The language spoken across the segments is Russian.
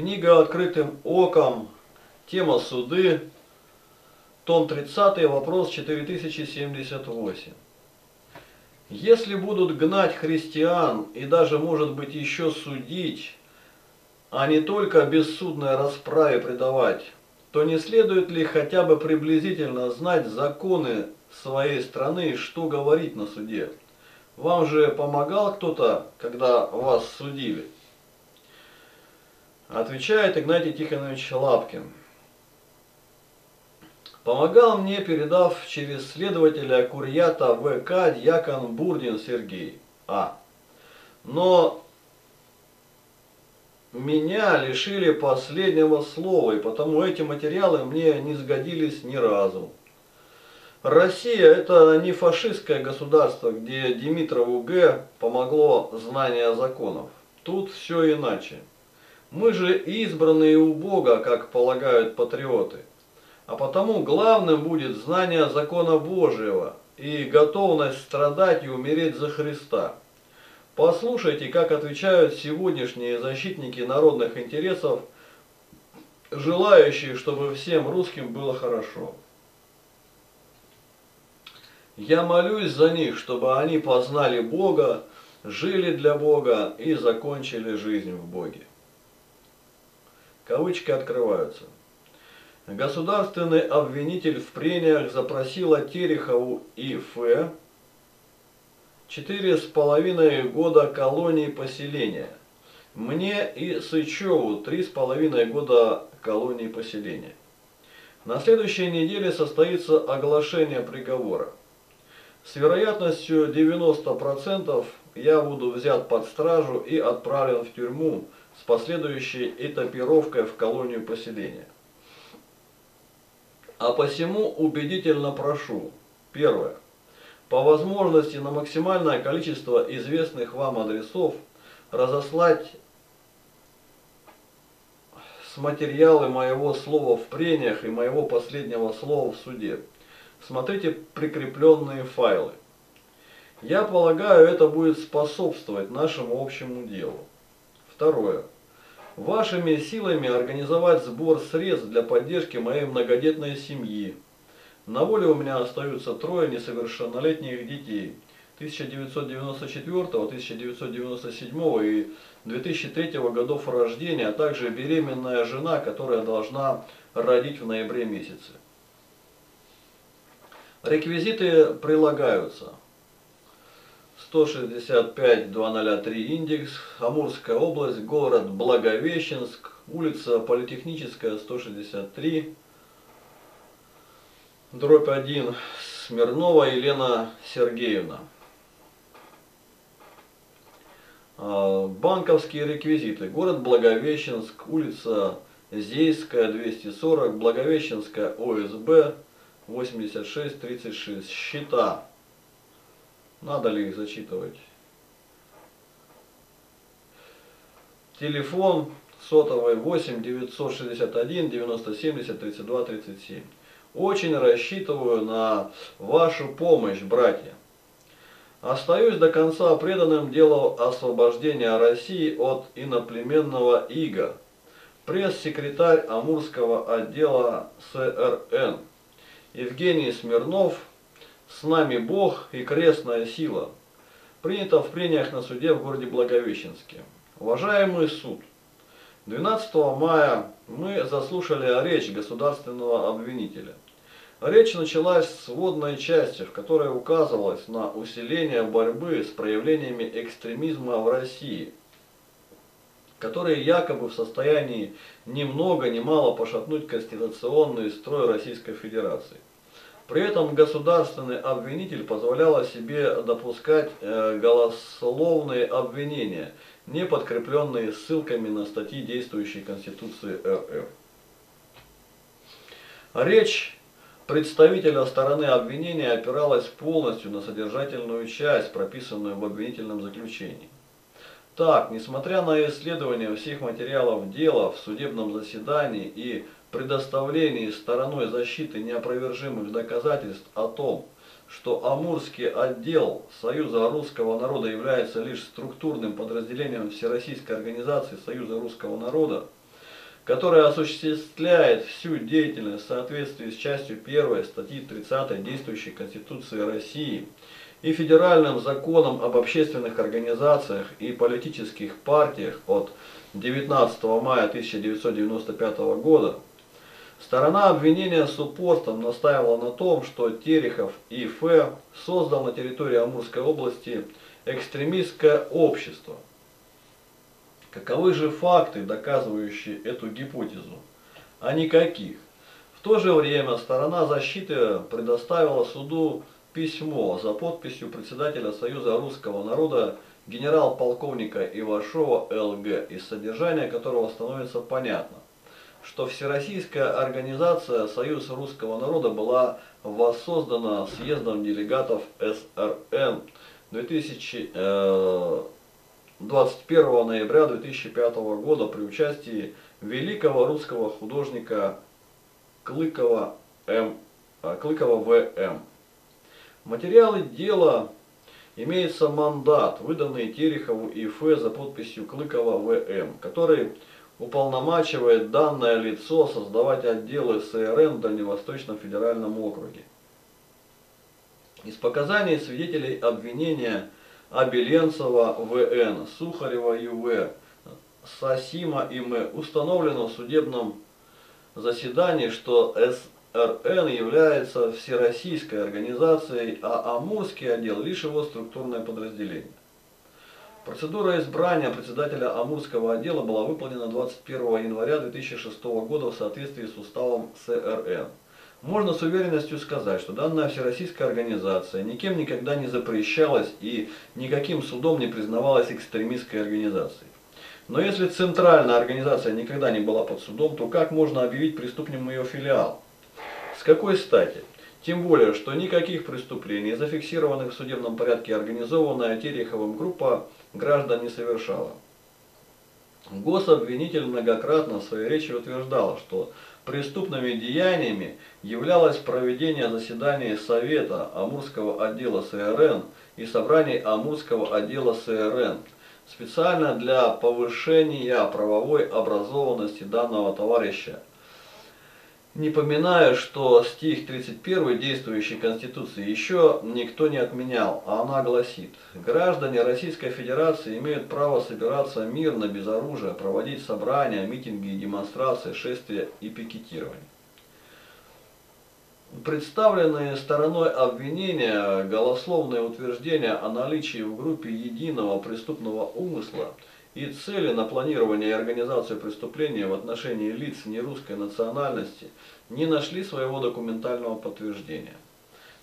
Книга «Открытым оком», тема суды, том 30, вопрос 4078. Если будут гнать христиан и даже, может быть, еще судить, а не только бессудной расправе предавать, то не следует ли хотя бы приблизительно знать законы своей страны и что говорить на суде? Вам же помогал кто-то, когда вас судили? Отвечает Игнатий Тихонович Лапкин. Помогал мне, передав через следователя Курьята ВК дьякон Бурдин Сергей. А. Но меня лишили последнего слова, и потому эти материалы мне не сгодились ни разу. Россия – это не фашистское государство, где Димитрову Г. помогло знание законов. Тут все иначе. Мы же избранные у Бога, как полагают патриоты. А потому главным будет знание закона Божьего и готовность страдать и умереть за Христа. Послушайте, как отвечают сегодняшние защитники народных интересов, желающие, чтобы всем русским было хорошо. Я молюсь за них, чтобы они познали Бога, жили для Бога и закончили жизнь в Боге. Кавычки открываются. Государственный обвинитель в прениях запросила Терехову с половиной года колонии поселения. Мне и Сычеву три с половиной года колонии поселения. На следующей неделе состоится оглашение приговора. С вероятностью 90% я буду взят под стражу и отправлен в тюрьму с последующей этапировкой в колонию поселения. А посему убедительно прошу. Первое. По возможности на максимальное количество известных вам адресов разослать с материалы моего слова в прениях и моего последнего слова в суде. Смотрите прикрепленные файлы. Я полагаю, это будет способствовать нашему общему делу. Второе. Вашими силами организовать сбор средств для поддержки моей многодетной семьи. На воле у меня остаются трое несовершеннолетних детей. 1994, 1997 и 2003 годов рождения, а также беременная жена, которая должна родить в ноябре месяце. Реквизиты прилагаются. 165-203 индекс, Амурская область, город Благовещенск, улица Политехническая, 163, дробь 1, Смирнова Елена Сергеевна. А, банковские реквизиты. Город Благовещенск, улица Зейская, 240, Благовещенская ОСБ, 8636. Счета. Надо ли их зачитывать? Телефон сотовый 8 961 90 70 32 37. Очень рассчитываю на вашу помощь, братья. Остаюсь до конца преданным делу освобождения России от иноплеменного ига. Пресс-секретарь Амурского отдела СРН. Евгений Смирнов, с нами Бог и крестная сила. Принято в прениях на суде в городе Благовещенске. Уважаемый суд, 12 мая мы заслушали речь государственного обвинителя. Речь началась с вводной части, в которой указывалось на усиление борьбы с проявлениями экстремизма в России, которые якобы в состоянии ни много ни мало пошатнуть конституционный строй Российской Федерации. При этом государственный обвинитель позволял себе допускать э, голословные обвинения, не подкрепленные ссылками на статьи действующей Конституции РФ. Речь представителя стороны обвинения опиралась полностью на содержательную часть, прописанную в обвинительном заключении. Так, несмотря на исследование всех материалов дела в судебном заседании и предоставлении стороной защиты неопровержимых доказательств о том, что Амурский отдел Союза русского народа является лишь структурным подразделением Всероссийской организации Союза русского народа, который осуществляет всю деятельность в соответствии с частью 1 статьи 30 действующей Конституции России и федеральным законом об общественных организациях и политических партиях от 19 мая 1995 года, сторона обвинения с упорством настаивала на том, что Терехов и Ф. создал на территории Амурской области экстремистское общество. Каковы же факты, доказывающие эту гипотезу? А никаких. В то же время сторона защиты предоставила суду письмо за подписью председателя Союза русского народа генерал-полковника Ивашова ЛГ, из содержания которого становится понятно, что Всероссийская организация Союз русского народа была воссоздана съездом делегатов СРН 2000, э, 21 ноября 2005 года при участии великого русского художника Клыкова, М, э, Клыкова В.М. Материалы дела имеется мандат, выданный Терехову и Ф за подписью Клыкова В.М., который уполномачивает данное лицо создавать отделы СРН в Дальневосточном федеральном округе. Из показаний свидетелей обвинения Абеленцева В.Н., Сухарева Ю.В., Сасима И.М. установлено в судебном заседании, что СРН является всероссийской организацией, а Амурский отдел лишь его структурное подразделение. Процедура избрания председателя Амурского отдела была выполнена 21 января 2006 года в соответствии с уставом СРН. Можно с уверенностью сказать, что данная всероссийская организация никем никогда не запрещалась и никаким судом не признавалась экстремистской организацией. Но если центральная организация никогда не была под судом, то как можно объявить преступным ее филиал? С какой стати? Тем более, что никаких преступлений, зафиксированных в судебном порядке организованная Тереховым группа граждан не совершала. Гособвинитель многократно в своей речи утверждал, что преступными деяниями являлось проведение заседаний Совета Амурского отдела СРН и собраний Амурского отдела СРН специально для повышения правовой образованности данного товарища не поминая, что стих 31 действующей Конституции еще никто не отменял, а она гласит, граждане Российской Федерации имеют право собираться мирно, без оружия, проводить собрания, митинги, демонстрации, шествия и пикетирование. Представленные стороной обвинения голословные утверждения о наличии в группе единого преступного умысла – и цели на планирование и организацию преступления в отношении лиц нерусской национальности не нашли своего документального подтверждения.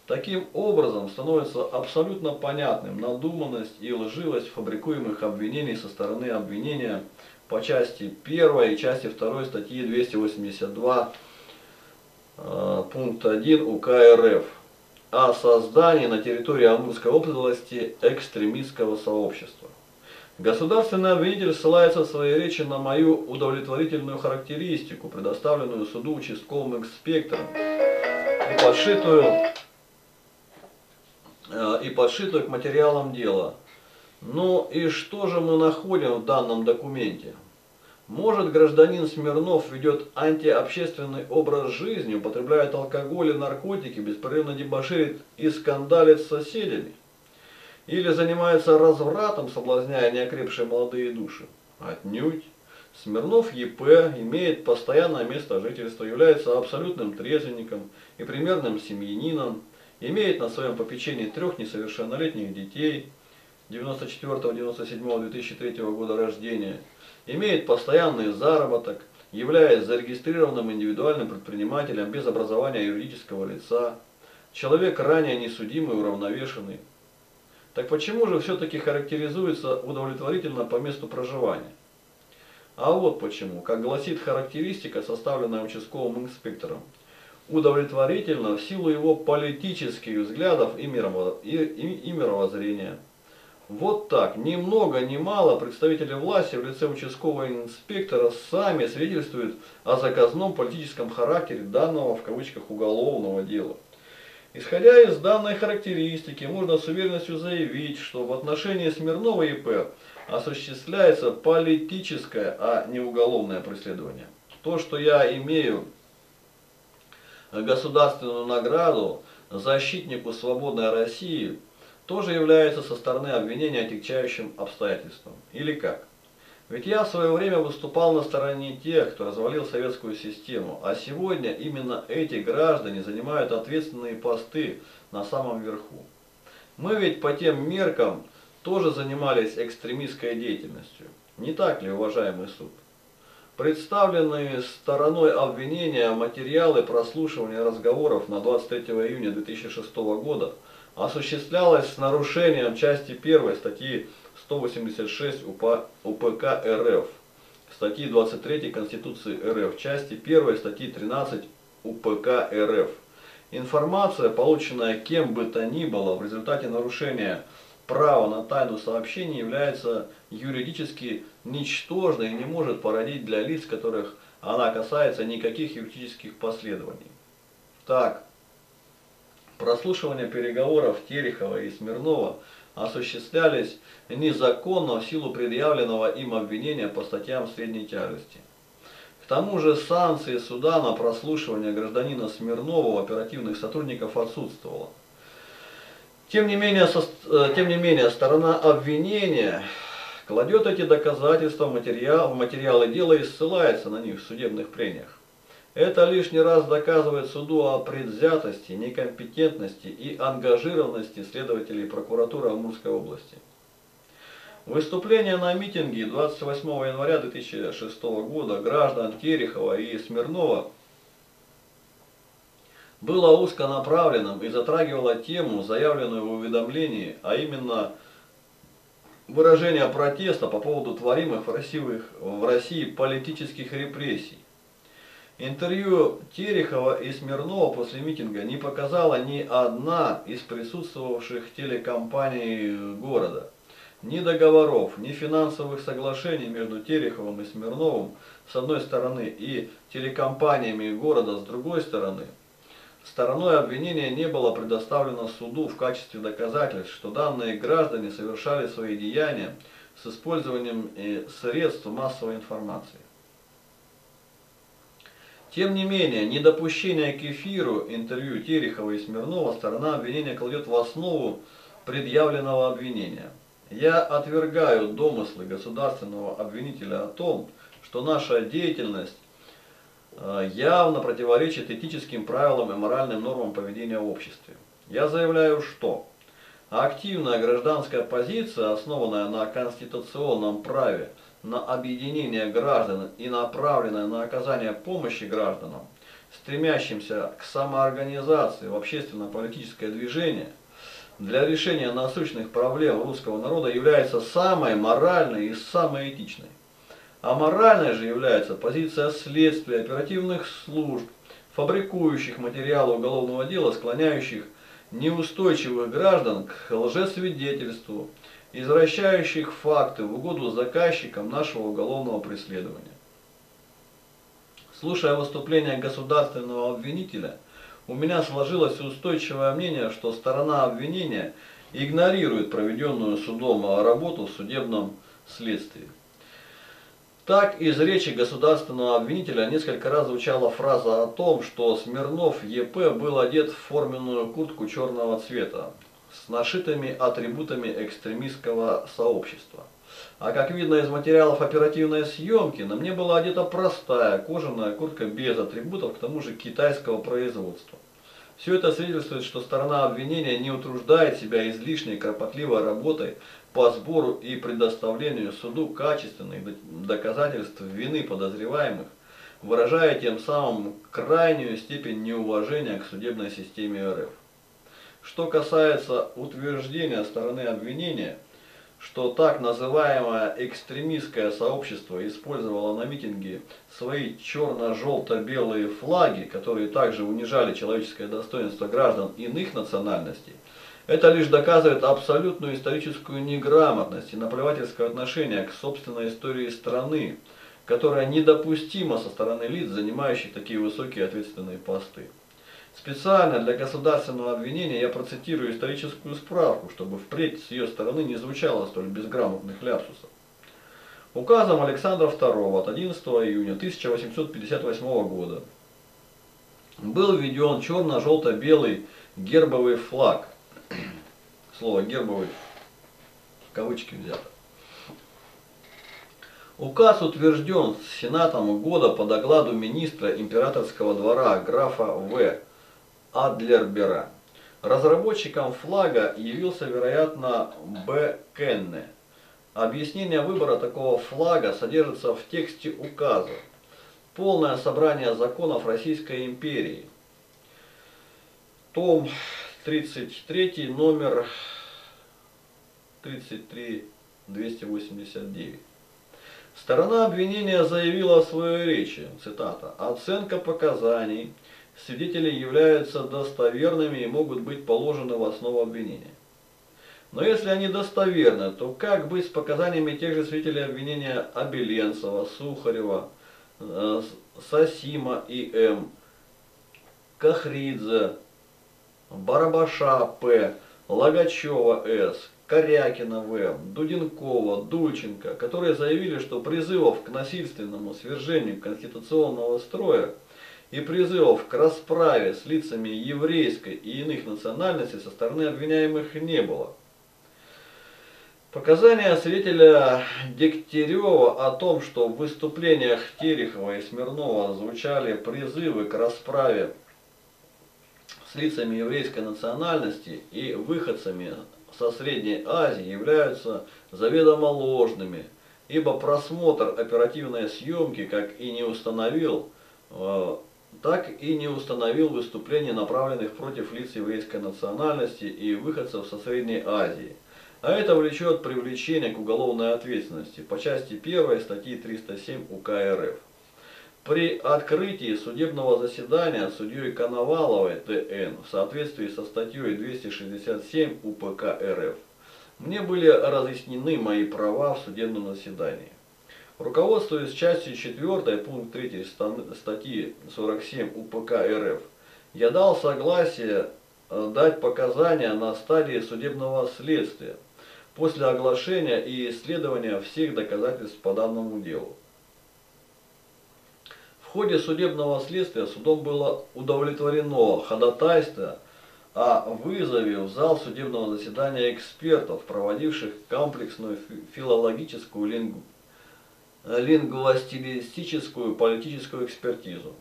Таким образом становится абсолютно понятным надуманность и лживость фабрикуемых обвинений со стороны обвинения по части 1 и части 2 статьи 282 э, пункт 1 УК РФ о создании на территории Амурской области экстремистского сообщества. Государственный обвинитель ссылается в своей речи на мою удовлетворительную характеристику, предоставленную суду участковым инспектором и подшитую, э, и подшитую к материалам дела. Ну и что же мы находим в данном документе? Может, гражданин Смирнов ведет антиобщественный образ жизни, употребляет алкоголь и наркотики, беспрерывно дебоширит и скандалит с соседями? Или занимается развратом, соблазняя неокрепшие молодые души? Отнюдь. Смирнов ЕП имеет постоянное место жительства, является абсолютным трезвенником и примерным семьянином, имеет на своем попечении трех несовершеннолетних детей 94, 97, 2003 года рождения, имеет постоянный заработок, являясь зарегистрированным индивидуальным предпринимателем без образования юридического лица, человек ранее несудимый и уравновешенный, так почему же все-таки характеризуется удовлетворительно по месту проживания? А вот почему, как гласит характеристика, составленная участковым инспектором, удовлетворительно в силу его политических взглядов и, мировоззрения. Вот так, ни много ни мало представители власти в лице участкового инспектора сами свидетельствуют о заказном политическом характере данного в кавычках уголовного дела. Исходя из данной характеристики, можно с уверенностью заявить, что в отношении Смирнова ИП осуществляется политическое, а не уголовное преследование. То, что я имею государственную награду защитнику свободной России, тоже является со стороны обвинения отягчающим обстоятельством. Или как? Ведь я в свое время выступал на стороне тех, кто развалил советскую систему, а сегодня именно эти граждане занимают ответственные посты на самом верху. Мы ведь по тем меркам тоже занимались экстремистской деятельностью. Не так ли, уважаемый суд? Представленные стороной обвинения материалы прослушивания разговоров на 23 июня 2006 года осуществлялось с нарушением части 1 статьи 186 УП, УПК РФ, статьи 23 Конституции РФ, части 1 статьи 13 УПК РФ. Информация, полученная кем бы то ни было в результате нарушения право на тайну сообщений является юридически ничтожной и не может породить для лиц, которых она касается, никаких юридических последований. Так, прослушивание переговоров Терехова и Смирнова осуществлялись незаконно в силу предъявленного им обвинения по статьям средней тяжести. К тому же санкции суда на прослушивание гражданина Смирнова у оперативных сотрудников отсутствовало. Тем не менее, со, э, тем не менее сторона обвинения кладет эти доказательства в, материал, в материалы дела и ссылается на них в судебных прениях. Это лишний раз доказывает суду о предвзятости, некомпетентности и ангажированности следователей прокуратуры Амурской области. Выступление на митинге 28 января 2006 года граждан Терехова и Смирнова было узконаправленным и затрагивало тему, заявленную в уведомлении, а именно выражение протеста по поводу творимых в России, политических репрессий. Интервью Терехова и Смирнова после митинга не показала ни одна из присутствовавших телекомпаний города. Ни договоров, ни финансовых соглашений между Тереховым и Смирновым с одной стороны и телекомпаниями города с другой стороны – Стороной обвинения не было предоставлено суду в качестве доказательств, что данные граждане совершали свои деяния с использованием э, средств массовой информации. Тем не менее, недопущение к эфиру интервью Терехова и Смирнова сторона обвинения кладет в основу предъявленного обвинения. Я отвергаю домыслы государственного обвинителя о том, что наша деятельность Э, явно противоречит этическим правилам и моральным нормам поведения в обществе. Я заявляю, что активная гражданская позиция, основанная на конституционном праве на объединение граждан и направленная на оказание помощи гражданам, стремящимся к самоорганизации в общественно-политическое движение, для решения насущных проблем русского народа является самой моральной и самой этичной. А моральной же является позиция следствия, оперативных служб, фабрикующих материалы уголовного дела, склоняющих неустойчивых граждан к лжесвидетельству, извращающих факты в угоду заказчикам нашего уголовного преследования. Слушая выступление государственного обвинителя, у меня сложилось устойчивое мнение, что сторона обвинения игнорирует проведенную судом работу в судебном следствии. Так из речи государственного обвинителя несколько раз звучала фраза о том, что Смирнов ЕП был одет в форменную куртку черного цвета с нашитыми атрибутами экстремистского сообщества. А как видно из материалов оперативной съемки, на мне была одета простая кожаная куртка без атрибутов, к тому же китайского производства. Все это свидетельствует, что сторона обвинения не утруждает себя излишней кропотливой работой по сбору и предоставлению суду качественных доказательств вины подозреваемых, выражая тем самым крайнюю степень неуважения к судебной системе РФ. Что касается утверждения стороны обвинения, что так называемое экстремистское сообщество использовало на митинге свои черно-желто-белые флаги, которые также унижали человеческое достоинство граждан иных национальностей, это лишь доказывает абсолютную историческую неграмотность и наплевательское отношение к собственной истории страны, которая недопустима со стороны лиц, занимающих такие высокие ответственные посты. Специально для государственного обвинения я процитирую историческую справку, чтобы впредь с ее стороны не звучало столь безграмотных ляпсусов. Указом Александра II от 11 июня 1858 года был введен черно-желто-белый гербовый флаг. Слово гербовый в кавычки взято. Указ утвержден Сенатом года по докладу министра императорского двора графа В. Адлербера. Разработчиком флага явился, вероятно, Б. Кенне. Объяснение выбора такого флага содержится в тексте указа. Полное собрание законов Российской империи. Том 33, номер 33289. Сторона обвинения заявила в своей речи, цитата, «Оценка показаний свидетелей являются достоверными и могут быть положены в основу обвинения». Но если они достоверны, то как быть с показаниями тех же свидетелей обвинения Абеленцева, Сухарева, э, Сасима и М, Кахридзе, Барабаша П, Логачева С, Корякина В, Дуденкова, Дульченко, которые заявили, что призывов к насильственному свержению конституционного строя и призывов к расправе с лицами еврейской и иных национальностей со стороны обвиняемых не было. Показания свидетеля Дегтярева о том, что в выступлениях Терехова и Смирнова звучали призывы к расправе с лицами еврейской национальности и выходцами со Средней Азии являются заведомо ложными, ибо просмотр оперативной съемки как и не установил, э, так и не установил выступлений, направленных против лиц еврейской национальности и выходцев со Средней Азии. А это влечет привлечение к уголовной ответственности по части 1 статьи 307 УК РФ. При открытии судебного заседания судьей Коноваловой ТН в соответствии со статьей 267 УПК РФ мне были разъяснены мои права в судебном заседании. Руководствуясь частью 4 пункт 3 статьи 47 УПК РФ, я дал согласие э, дать показания на стадии судебного следствия после оглашения и исследования всех доказательств по данному делу. В ходе судебного следствия судом было удовлетворено ходатайство о вызове в зал судебного заседания экспертов, проводивших комплексную филологическую, лингу, лингвостилистическую, политическую экспертизу.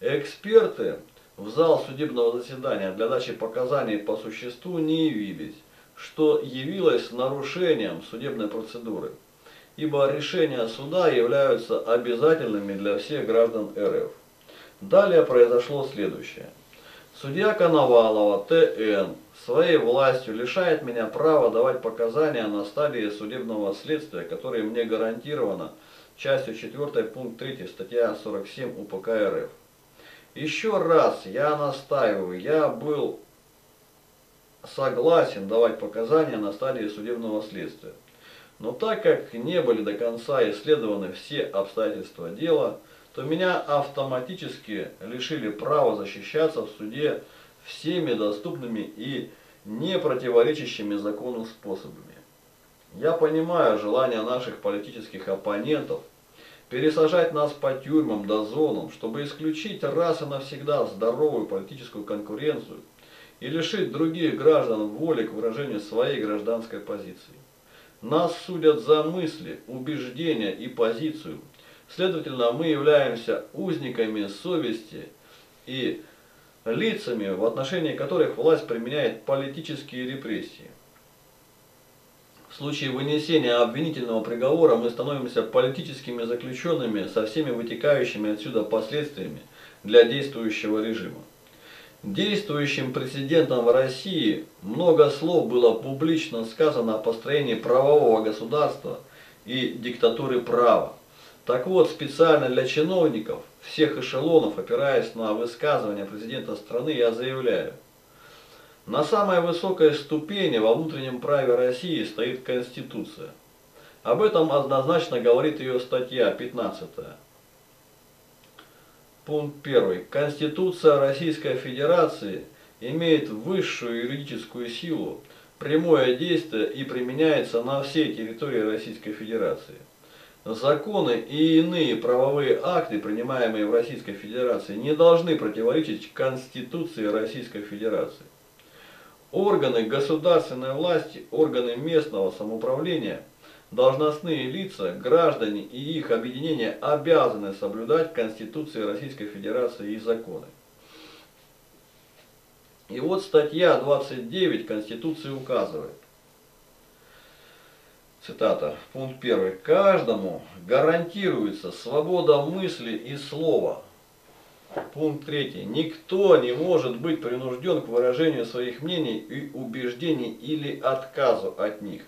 Эксперты в зал судебного заседания для дачи показаний по существу не явились что явилось нарушением судебной процедуры, ибо решения суда являются обязательными для всех граждан РФ. Далее произошло следующее. Судья Коновалова Т.Н. своей властью лишает меня права давать показания на стадии судебного следствия, которые мне гарантировано частью 4 пункт 3 статья 47 УПК РФ. Еще раз я настаиваю, я был согласен давать показания на стадии судебного следствия. Но так как не были до конца исследованы все обстоятельства дела, то меня автоматически лишили права защищаться в суде всеми доступными и не противоречащими закону способами. Я понимаю желание наших политических оппонентов пересажать нас по тюрьмам до зонам, чтобы исключить раз и навсегда здоровую политическую конкуренцию и лишить других граждан воли к выражению своей гражданской позиции. Нас судят за мысли, убеждения и позицию. Следовательно, мы являемся узниками совести и лицами, в отношении которых власть применяет политические репрессии. Случае вынесения обвинительного приговора мы становимся политическими заключенными со всеми вытекающими отсюда последствиями для действующего режима. Действующим президентом в России много слов было публично сказано о построении правового государства и диктатуры права. Так вот, специально для чиновников всех эшелонов, опираясь на высказывания президента страны, я заявляю, на самой высокой ступени во внутреннем праве России стоит Конституция. Об этом однозначно говорит ее статья 15. Пункт 1. Конституция Российской Федерации имеет высшую юридическую силу, прямое действие и применяется на всей территории Российской Федерации. Законы и иные правовые акты, принимаемые в Российской Федерации, не должны противоречить Конституции Российской Федерации. Органы государственной власти, органы местного самоуправления, должностные лица, граждане и их объединения обязаны соблюдать Конституции Российской Федерации и законы. И вот статья 29 Конституции указывает, цитата, пункт 1. Каждому гарантируется свобода мысли и слова. Пункт 3. Никто не может быть принужден к выражению своих мнений и убеждений или отказу от них.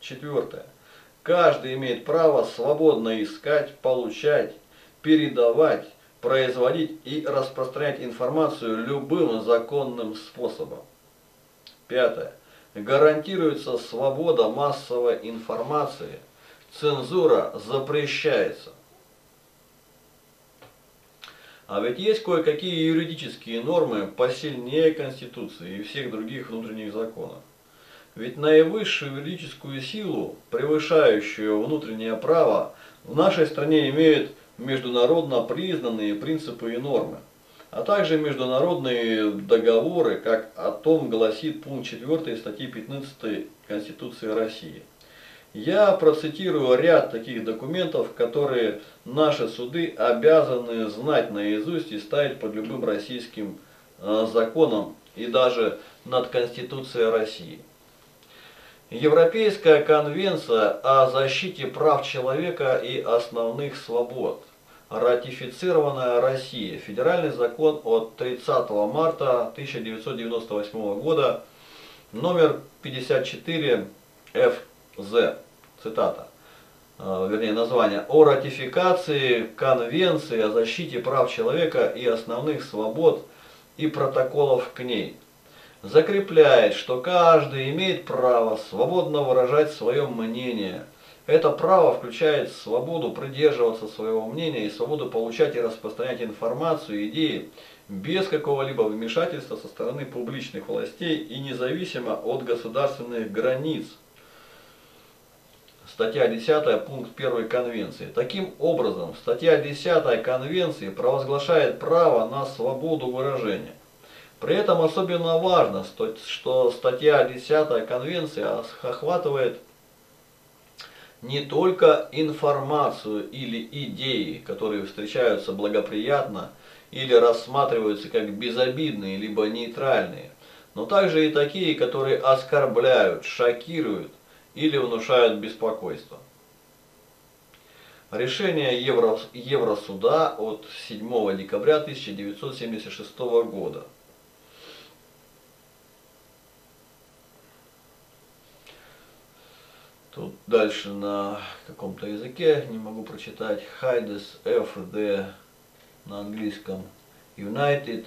Четвертое. Каждый имеет право свободно искать, получать, передавать, производить и распространять информацию любым законным способом. Пятое. Гарантируется свобода массовой информации. Цензура запрещается. А ведь есть кое-какие юридические нормы посильнее Конституции и всех других внутренних законов. Ведь наивысшую юридическую силу, превышающую внутреннее право, в нашей стране имеют международно признанные принципы и нормы, а также международные договоры, как о том гласит пункт 4 статьи 15 Конституции России. Я процитирую ряд таких документов, которые наши суды обязаны знать наизусть и ставить под любым российским э, законом и даже над Конституцией России. Европейская конвенция о защите прав человека и основных свобод. Ратифицированная Россией. Федеральный закон от 30 марта 1998 года, номер 54 ФЗ. Цитата. Э, вернее, название. О ратификации Конвенции о защите прав человека и основных свобод и протоколов к ней закрепляет, что каждый имеет право свободно выражать свое мнение. Это право включает свободу придерживаться своего мнения и свободу получать и распространять информацию идеи без какого-либо вмешательства со стороны публичных властей и независимо от государственных границ. Статья 10 пункт 1 Конвенции. Таким образом, статья 10 Конвенции провозглашает право на свободу выражения. При этом особенно важно, что статья 10 Конвенции охватывает не только информацию или идеи, которые встречаются благоприятно или рассматриваются как безобидные либо нейтральные, но также и такие, которые оскорбляют, шокируют или внушают беспокойство. Решение Евро, Евросуда от 7 декабря 1976 года. Тут дальше на каком-то языке, не могу прочитать, Хайдес FD на английском, United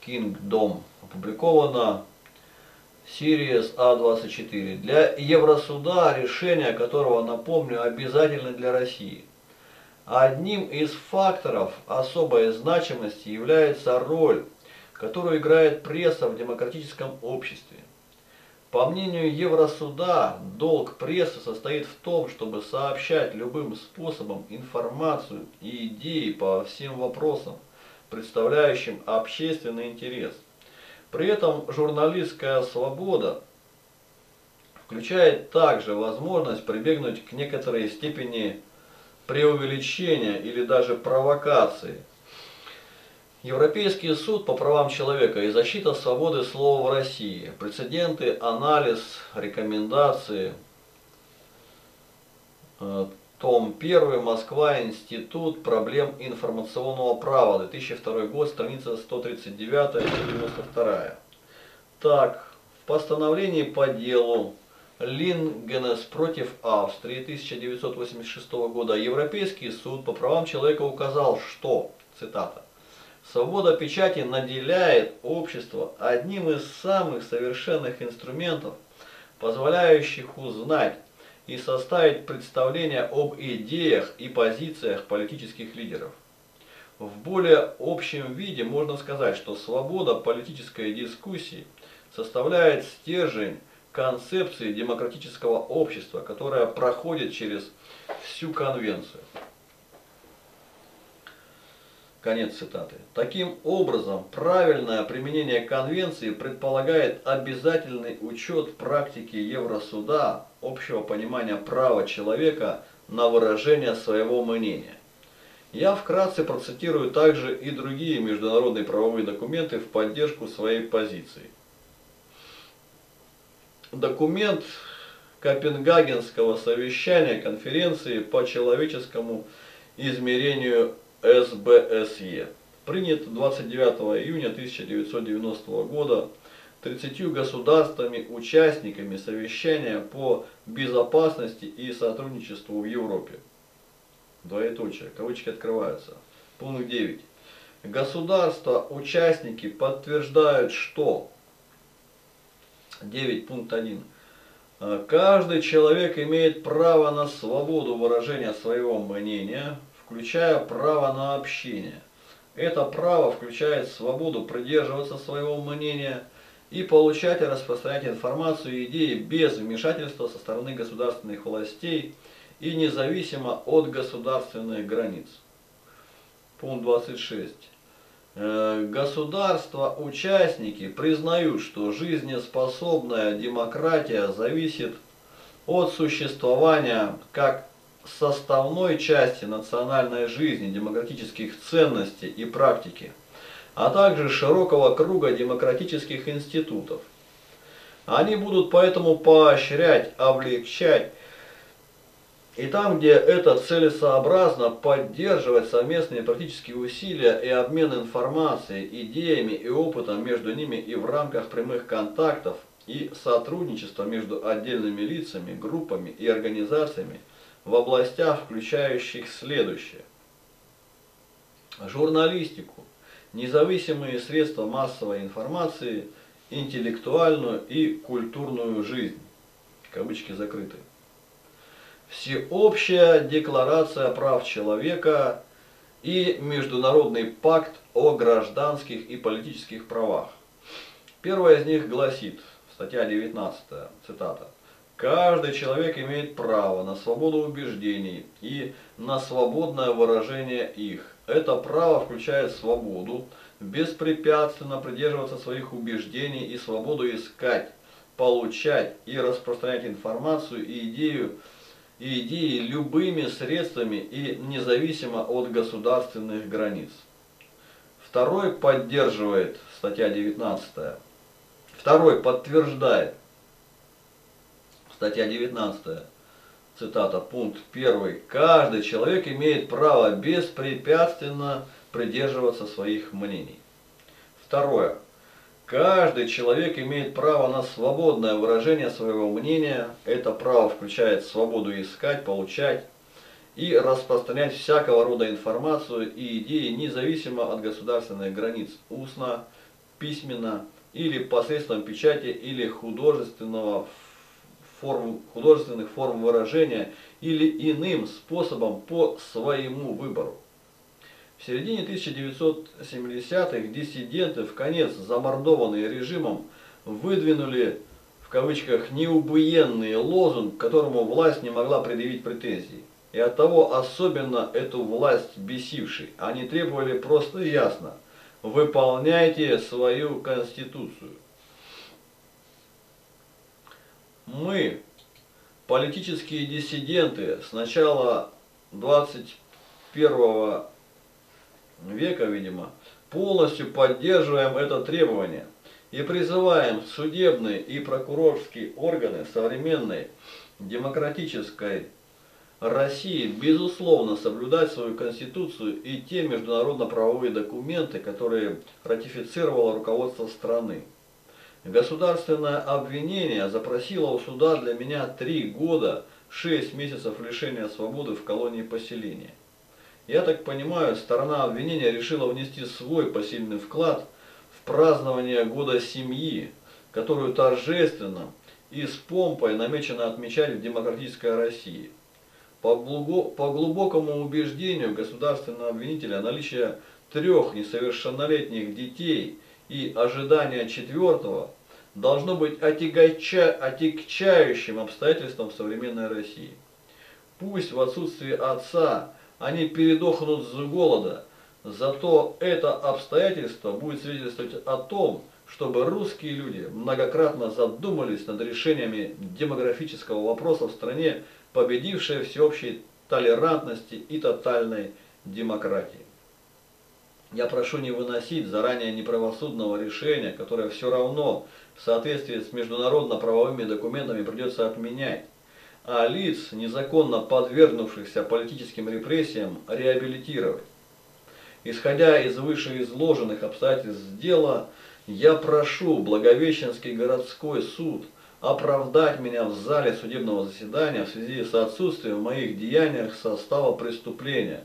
Kingdom, опубликовано Series A24. Для Евросуда решение которого, напомню, обязательно для России. Одним из факторов особой значимости является роль, которую играет пресса в демократическом обществе. По мнению Евросуда, долг прессы состоит в том, чтобы сообщать любым способом информацию и идеи по всем вопросам, представляющим общественный интерес. При этом журналистская свобода включает также возможность прибегнуть к некоторой степени преувеличения или даже провокации – Европейский суд по правам человека и защита свободы слова в России. Прецеденты, анализ, рекомендации. Том 1. Москва. Институт проблем информационного права. 2002 год. Страница 139-192. Так, в постановлении по делу Лингенес против Австрии 1986 года Европейский суд по правам человека указал, что, цитата, Свобода печати наделяет общество одним из самых совершенных инструментов, позволяющих узнать и составить представление об идеях и позициях политических лидеров. В более общем виде можно сказать, что свобода политической дискуссии составляет стержень концепции демократического общества, которая проходит через всю конвенцию. Конец цитаты. Таким образом, правильное применение конвенции предполагает обязательный учет практики Евросуда, общего понимания права человека на выражение своего мнения. Я вкратце процитирую также и другие международные правовые документы в поддержку своей позиции. Документ Копенгагенского совещания конференции по человеческому измерению СБСЕ. Принят 29 июня 1990 года 30 государствами-участниками совещания по безопасности и сотрудничеству в Европе. Двоеточие, кавычки открываются. Пункт 9. Государства-участники подтверждают, что 9.1. Каждый человек имеет право на свободу выражения своего мнения, включая право на общение. Это право включает свободу придерживаться своего мнения и получать и распространять информацию и идеи без вмешательства со стороны государственных властей и независимо от государственных границ. Пункт 26. Э, государства-участники признают, что жизнеспособная демократия зависит от существования как составной части национальной жизни, демократических ценностей и практики, а также широкого круга демократических институтов. Они будут поэтому поощрять, облегчать и там, где это целесообразно, поддерживать совместные практические усилия и обмен информацией, идеями и опытом между ними и в рамках прямых контактов и сотрудничества между отдельными лицами, группами и организациями в областях, включающих следующее. Журналистику, независимые средства массовой информации, интеллектуальную и культурную жизнь. Кавычки закрыты. Всеобщая декларация прав человека и Международный пакт о гражданских и политических правах. Первая из них гласит, статья 19, цитата, Каждый человек имеет право на свободу убеждений и на свободное выражение их. Это право включает свободу беспрепятственно придерживаться своих убеждений и свободу искать, получать и распространять информацию и идею и идеи любыми средствами и независимо от государственных границ. Второй поддерживает, статья 19. Второй подтверждает, статья 19, цитата, пункт 1. Каждый человек имеет право беспрепятственно придерживаться своих мнений. Второе. Каждый человек имеет право на свободное выражение своего мнения. Это право включает свободу искать, получать и распространять всякого рода информацию и идеи независимо от государственных границ, устно, письменно или посредством печати или художественного форм, художественных форм выражения или иным способом по своему выбору. В середине 1970-х диссиденты, в конец замордованные режимом, выдвинули в кавычках неубиенный лозунг, которому власть не могла предъявить претензий. И от того особенно эту власть бесивший. Они требовали просто и ясно – выполняйте свою конституцию. Мы, политические диссиденты, с начала 21 века, видимо, полностью поддерживаем это требование и призываем судебные и прокурорские органы современной демократической России безусловно соблюдать свою конституцию и те международно-правовые документы, которые ратифицировало руководство страны. Государственное обвинение запросило у суда для меня три года, шесть месяцев лишения свободы в колонии поселения. Я так понимаю, сторона обвинения решила внести свой посильный вклад в празднование года семьи, которую торжественно и с помпой намечено отмечать в демократической России. По, глубокому убеждению государственного обвинителя наличие трех несовершеннолетних детей – и ожидания четвертого должно быть отягча... отягчающим обстоятельством современной России. Пусть в отсутствие отца они передохнут с голода, зато это обстоятельство будет свидетельствовать о том, чтобы русские люди многократно задумались над решениями демографического вопроса в стране, победившей всеобщей толерантности и тотальной демократии. Я прошу не выносить заранее неправосудного решения, которое все равно в соответствии с международно-правовыми документами придется отменять, а лиц, незаконно подвергнувшихся политическим репрессиям, реабилитировать. Исходя из вышеизложенных обстоятельств дела, я прошу Благовещенский городской суд оправдать меня в зале судебного заседания в связи с отсутствием в моих деяниях состава преступления.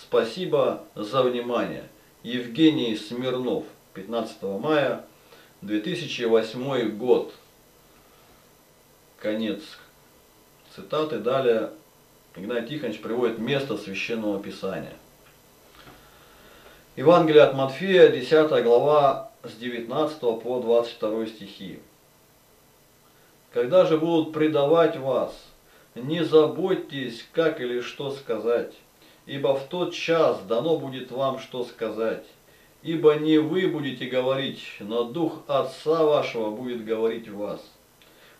Спасибо за внимание. Евгений Смирнов, 15 мая 2008 год. Конец цитаты. Далее Игнатий Тихонович приводит место священного писания. Евангелие от Матфея, 10 глава, с 19 по 22 стихи. Когда же будут предавать вас, не заботьтесь, как или что сказать, ибо в тот час дано будет вам что сказать. Ибо не вы будете говорить, но Дух Отца вашего будет говорить вас.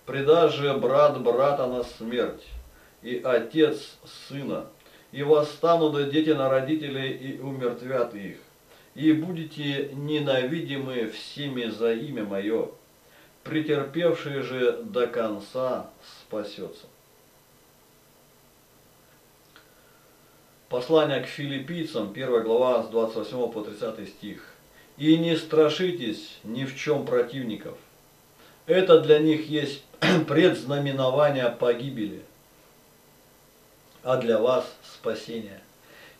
Предашь же брат брата на смерть, и отец сына, и восстанут дети на родителей и умертвят их, и будете ненавидимы всеми за имя Мое. Претерпевший же до конца спасется. Послание к филиппийцам, 1 глава, с 28 по 30 стих. «И не страшитесь ни в чем противников. Это для них есть предзнаменование погибели, а для вас спасение.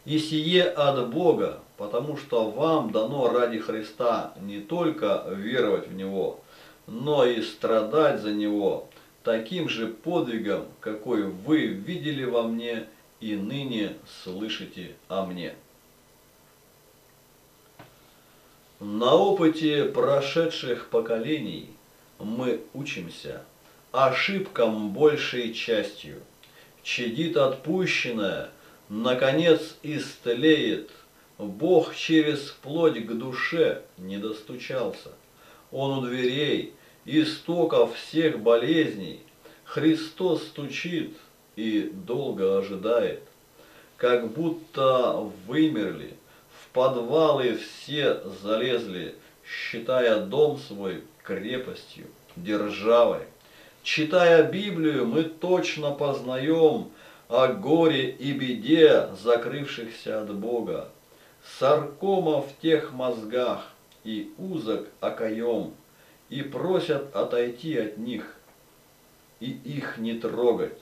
И сие от Бога, потому что вам дано ради Христа не только веровать в Него, но и страдать за Него таким же подвигом, какой вы видели во мне и ныне слышите о мне. На опыте прошедших поколений мы учимся ошибкам большей частью. Чадит отпущенное, наконец истлеет. Бог через плоть к душе не достучался. Он у дверей, истоков всех болезней. Христос стучит, и долго ожидает, как будто вымерли, в подвалы все залезли, считая дом свой крепостью, державой. Читая Библию, мы точно познаем о горе и беде, закрывшихся от Бога. Саркома в тех мозгах и узок окоем, и просят отойти от них, и их не трогать.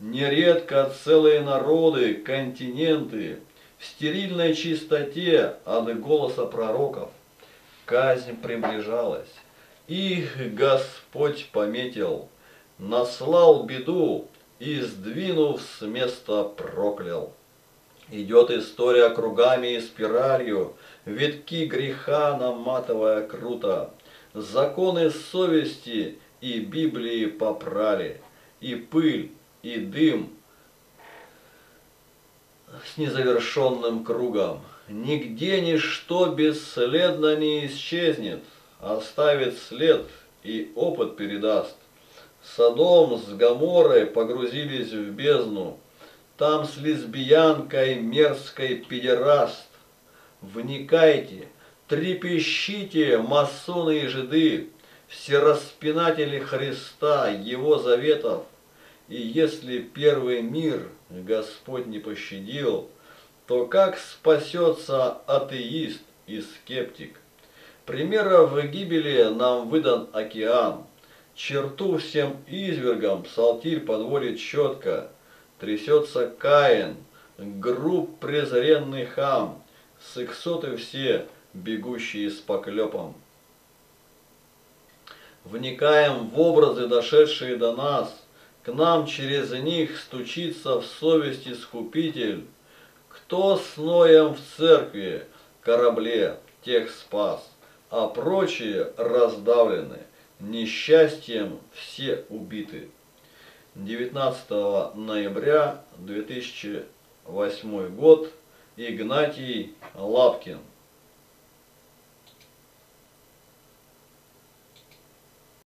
Нередко целые народы, континенты в стерильной чистоте от голоса пророков. Казнь приближалась. Их Господь пометил, наслал беду и, сдвинув с места, проклял. Идет история кругами и спиралью, ветки греха наматывая круто. Законы совести и Библии попрали, и пыль и дым с незавершенным кругом. Нигде ничто бесследно не исчезнет, оставит след и опыт передаст. Содом с Гаморой погрузились в бездну, там с лесбиянкой мерзкой педераст. Вникайте, трепещите, масоны и жиды, все распинатели Христа, Его заветов, и если первый мир Господь не пощадил, то как спасется атеист и скептик? Примеров гибели нам выдан океан. Черту всем извергам псалтирь подводит четко. Трясется Каин, груб презренный хам, сексоты все, бегущие с поклепом. Вникаем в образы, дошедшие до нас – к нам через них стучится в совесть искупитель. Кто с Ноем в церкви, корабле, тех спас, а прочие раздавлены. несчастьем все убиты. 19 ноября 2008 год. Игнатий Лапкин.